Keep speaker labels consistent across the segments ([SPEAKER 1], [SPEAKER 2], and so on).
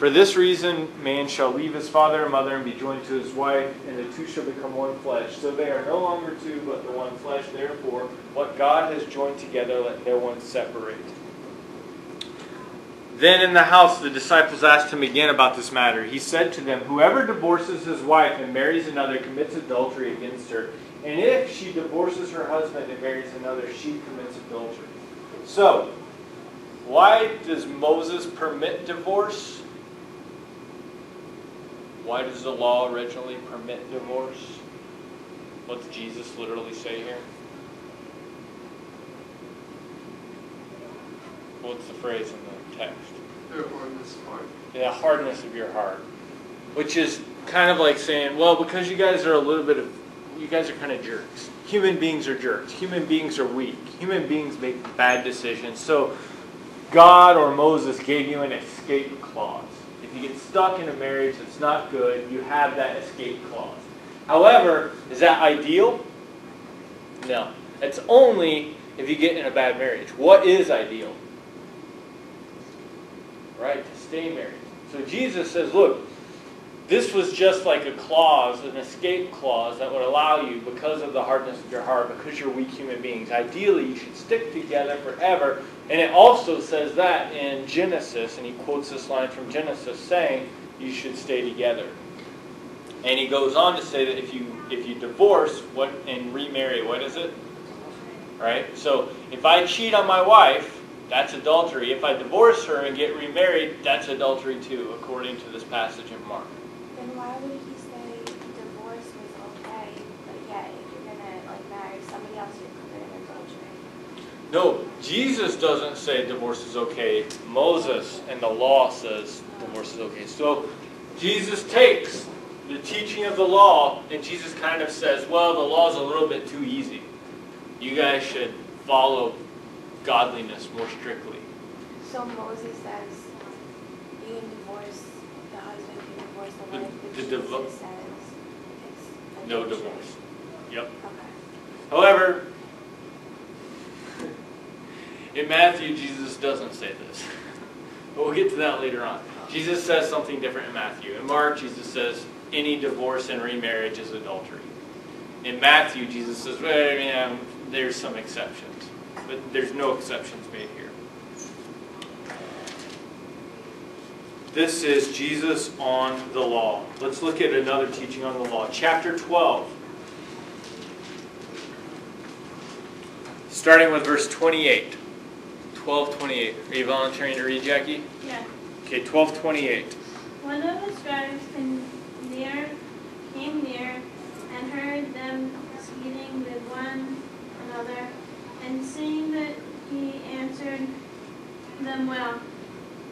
[SPEAKER 1] For this reason, man shall leave his father and mother and be joined to his wife, and the two shall become one flesh. So they are no longer two, but the one flesh. Therefore, what God has joined together, let no one separate. Then in the house, the disciples asked him again about this matter. He said to them, Whoever divorces his wife and marries another commits adultery against her. And if she divorces her husband and marries another, she commits adultery. So, why does Moses permit divorce? Why does the law originally permit divorce? What's Jesus literally say here? What's the phrase in the text?
[SPEAKER 2] Their hardness of heart.
[SPEAKER 1] The hardness of your heart. Which is kind of like saying, well, because you guys are a little bit of, you guys are kind of jerks. Human beings are jerks. Human beings are weak. Human beings make bad decisions. So God or Moses gave you an escape clause. If you get stuck in a marriage that's not good, you have that escape clause. However, is that ideal? No. It's only if you get in a bad marriage. What is ideal? Right? To stay married. So Jesus says, look, this was just like a clause, an escape clause that would allow you, because of the hardness of your heart, because you're weak human beings. Ideally, you should stick together forever. And it also says that in Genesis, and he quotes this line from Genesis saying, you should stay together. And he goes on to say that if you if you divorce what and remarry, what is it? Right? So if I cheat on my wife, that's adultery. If I divorce her and get remarried, that's adultery too, according to this passage in Mark.
[SPEAKER 3] Then why would he say divorce was okay, but yet if you're gonna like marry somebody else, you're committing adultery?
[SPEAKER 1] No, Jesus doesn't say divorce is okay. Moses and the law says divorce is okay. So Jesus takes the teaching of the law and Jesus kind of says, well, the law is a little bit too easy. You guys should follow godliness more strictly.
[SPEAKER 3] So Moses says you can divorce the husband, you can divorce the
[SPEAKER 1] The-
[SPEAKER 3] wife,
[SPEAKER 1] the
[SPEAKER 3] Jesus
[SPEAKER 1] divo-
[SPEAKER 3] says it's
[SPEAKER 1] No divorce. Yep.
[SPEAKER 3] Okay.
[SPEAKER 1] However, in Matthew, Jesus doesn't say this. But we'll get to that later on. Jesus says something different in Matthew. In Mark, Jesus says any divorce and remarriage is adultery. In Matthew, Jesus says, well, yeah, there's some exceptions. But there's no exceptions made here. This is Jesus on the law. Let's look at another teaching on the law. Chapter 12. Starting with verse 28. 1228. Are you volunteering to read, Jackie?
[SPEAKER 4] Yeah.
[SPEAKER 1] Okay, 1228.
[SPEAKER 4] One of the scribes came near, came near and heard them speaking with one another, and seeing that he answered them well,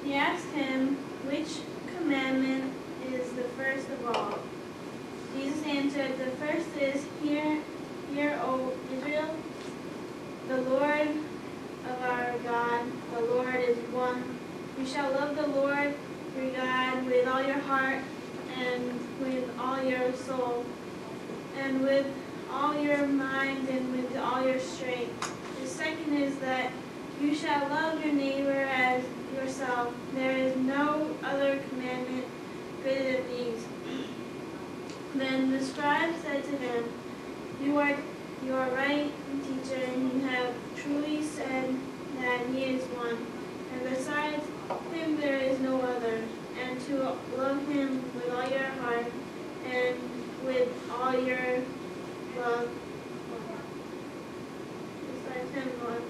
[SPEAKER 4] he asked him, Which commandment is the first of all? Jesus answered, The first is, Hear, hear, O Israel, the Lord of our God, the Lord is one. You shall love the Lord your God with all your heart and with all your soul and with all your mind and with all your strength. The second is that you shall love your neighbor as yourself. There is no other commandment greater than these. Then the scribe said to him, You are you are right, teacher, and you have truly said that he is one. And besides him there is no other. And to love him with all your heart and with all your love. Besides him, Lord.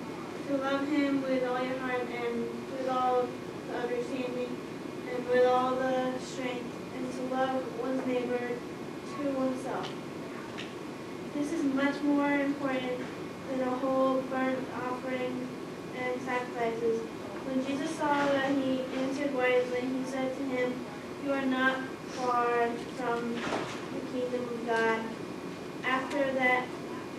[SPEAKER 4] To love him with all your heart and with all the understanding and with all the strength. And to love one's neighbor to oneself. This is much more important than a whole burnt offering and sacrifices. When Jesus saw that he answered wisely, he said to him, You are not far from the kingdom of God. After that,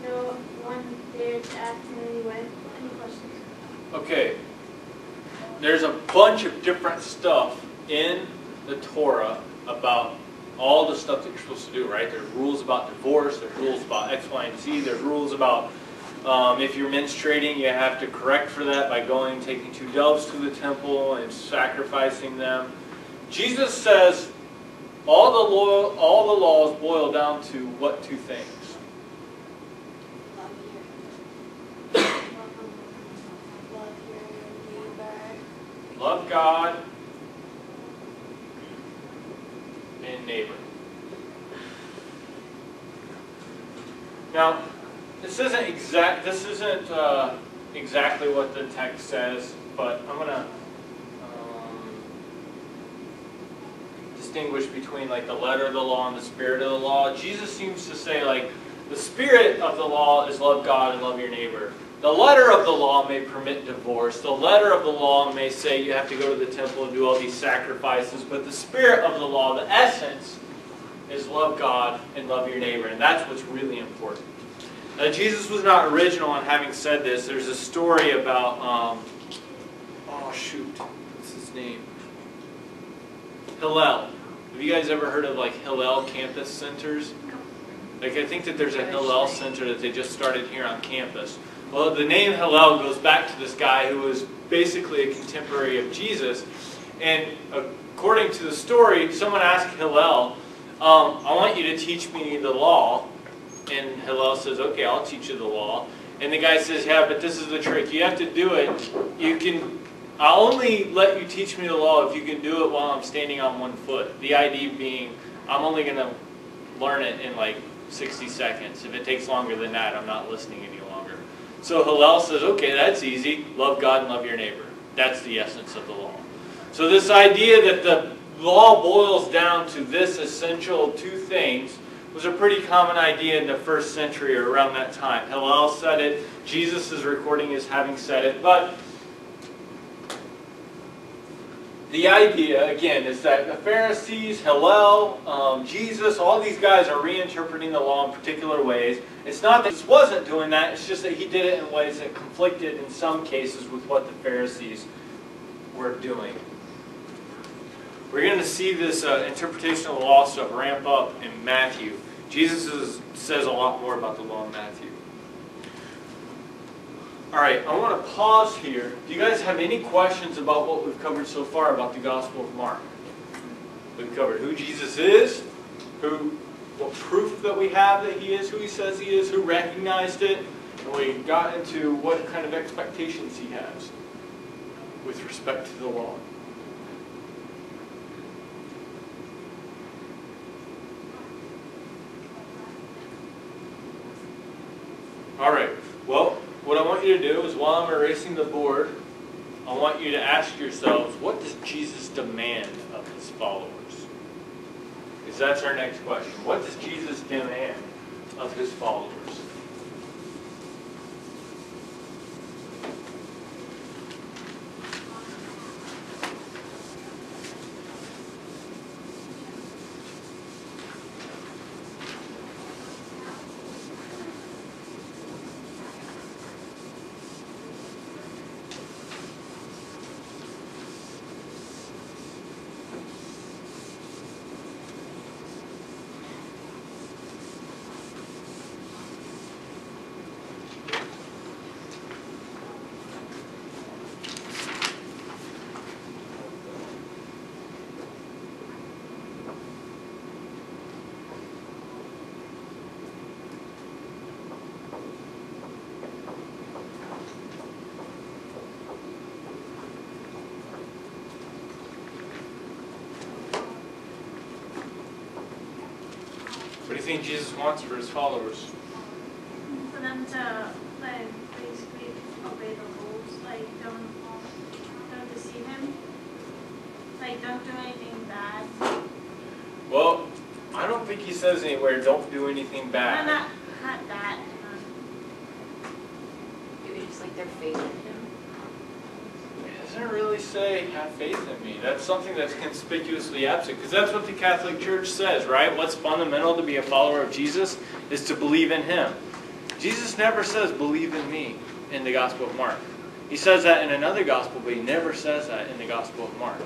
[SPEAKER 4] no one dared to ask him anyway. Any questions?
[SPEAKER 1] Okay. There's a bunch of different stuff in the Torah about all the stuff that you're supposed to do, right? There's rules about divorce, there's rules about X, Y, and Z, there's rules about um, if you're menstruating, you have to correct for that by going, taking two doves to the temple and sacrificing them. Jesus says all the all the laws boil down to what two things?
[SPEAKER 3] Love
[SPEAKER 1] God and neighbor. Now, this isn't exact. This isn't uh, exactly what the text says, but I'm gonna um, distinguish between like the letter of the law and the spirit of the law. Jesus seems to say like the spirit of the law is love God and love your neighbor. The letter of the law may permit divorce. The letter of the law may say you have to go to the temple and do all these sacrifices. But the spirit of the law, the essence, is love God and love your neighbor. And that's what's really important. Now, Jesus was not original in having said this. There's a story about, um, oh shoot, what's his name? Hillel. Have you guys ever heard of like Hillel campus centers? Like I think that there's a Hillel center that they just started here on campus. Well, the name Hillel goes back to this guy who was basically a contemporary of Jesus. And according to the story, someone asked Hillel, um, I want you to teach me the law. And Hillel says, okay, I'll teach you the law. And the guy says, yeah, but this is the trick. You have to do it. You can, I'll only let you teach me the law if you can do it while I'm standing on one foot. The idea being, I'm only going to learn it in like 60 seconds. If it takes longer than that, I'm not listening any longer. So Hillel says, okay, that's easy. Love God and love your neighbor. That's the essence of the law. So this idea that the law boils down to this essential two things was a pretty common idea in the first century or around that time. Hillel said it. Jesus is recording as having said it. But the idea, again, is that the Pharisees, Hillel, um, Jesus, all these guys are reinterpreting the law in particular ways. It's not that Jesus wasn't doing that, it's just that he did it in ways that conflicted in some cases with what the Pharisees were doing. We're going to see this uh, interpretation of the law stuff ramp up in Matthew. Jesus is, says a lot more about the law in Matthew. All right, I want to pause here. Do you guys have any questions about what we've covered so far about the Gospel of Mark? We've covered who Jesus is, who, what proof that we have that he is who he says he is, who recognized it, and we got into what kind of expectations he has with respect to the law. All right. Well, what I want you to do is while I'm erasing the board, I want you to ask yourselves, what does Jesus demand of his followers? Because that's our next question. What does Jesus demand of his followers? Think Jesus wants for his followers?
[SPEAKER 4] For them to like basically obey the rules, like don't don't deceive him. Like don't do anything bad.
[SPEAKER 1] Well, I don't think he says anywhere, don't do anything
[SPEAKER 4] No,
[SPEAKER 1] bad.
[SPEAKER 4] not not that.
[SPEAKER 5] Maybe just like their faith in him.
[SPEAKER 1] It doesn't really say have faith in me. That's something that's conspicuously absent because that's what the Catholic Church says, right? What's fundamental to be a follower of Jesus is to believe in him. Jesus never says believe in me in the Gospel of Mark. He says that in another gospel, but he never says that in the Gospel of Mark.